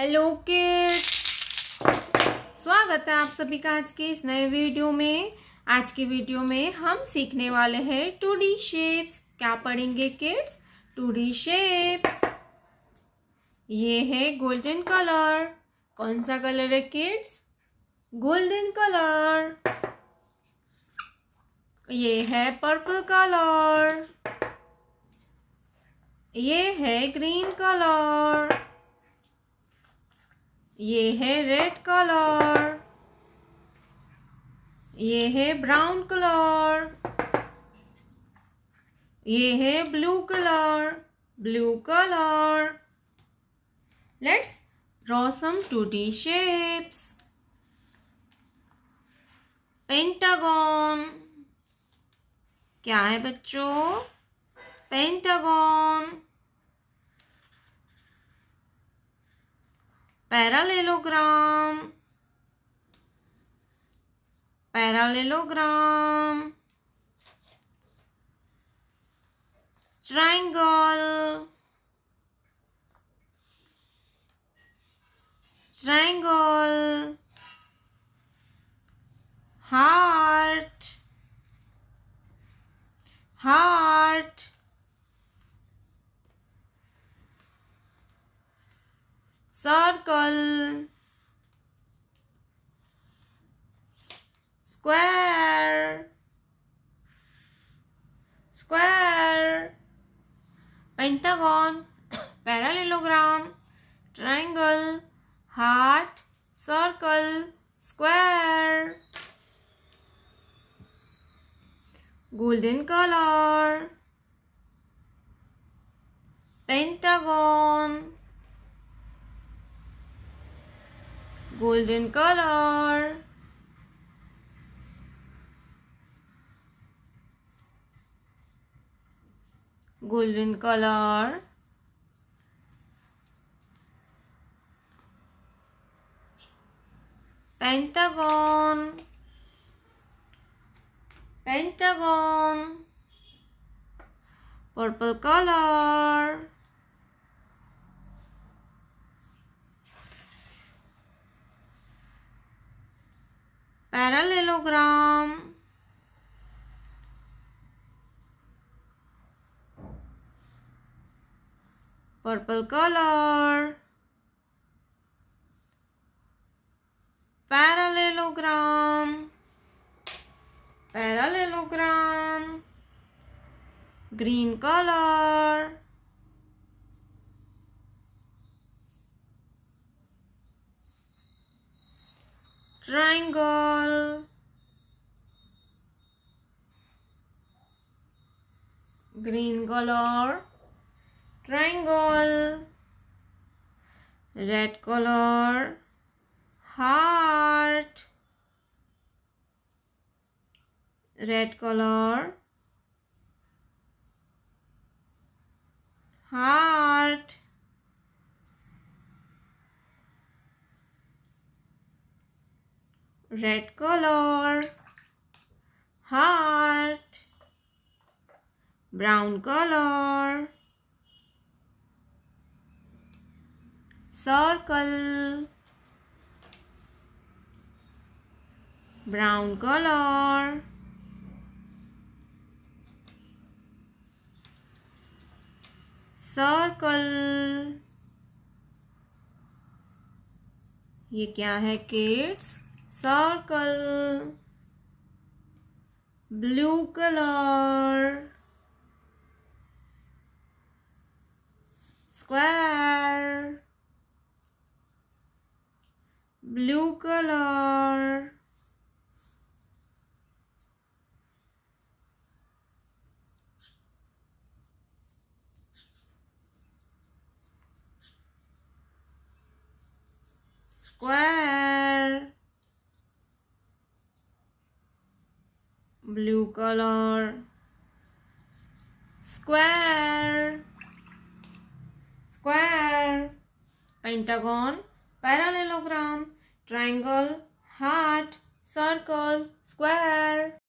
Hello kids स्वागत है आप सभी का आज के इस नए वीडियो में। आज के वीडियो में हम सीखने वाले हैं टू डी शेप्स क्या पढ़ेंगे किड्स टू डी शेप्स ये है गोल्डन कलर कौन सा कलर है किड्स गोल्डन कलर ये है पर्पल कलर ये है ग्रीन कलर ये है रेड कलर ये है ब्राउन कलर ये है blue colour blue colour let's draw some two D shapes pentagon क्या है बच्चों? Parallelogram. Parallelogram. Triangle. Triangle. Heart. Heart. Circle square square pentagon parallelogram triangle heart circle square golden color pentagon golden color. Golden color. Pentagon. Pentagon. Purple color parallelogram purple color parallelogram parallelogram green color triangle green color triangle red color heart red color heart red color heart brown color circle brown color circle ये क्या है kids circle blue color square blue color square blue color square square pentagon parallelogram triangle heart circle square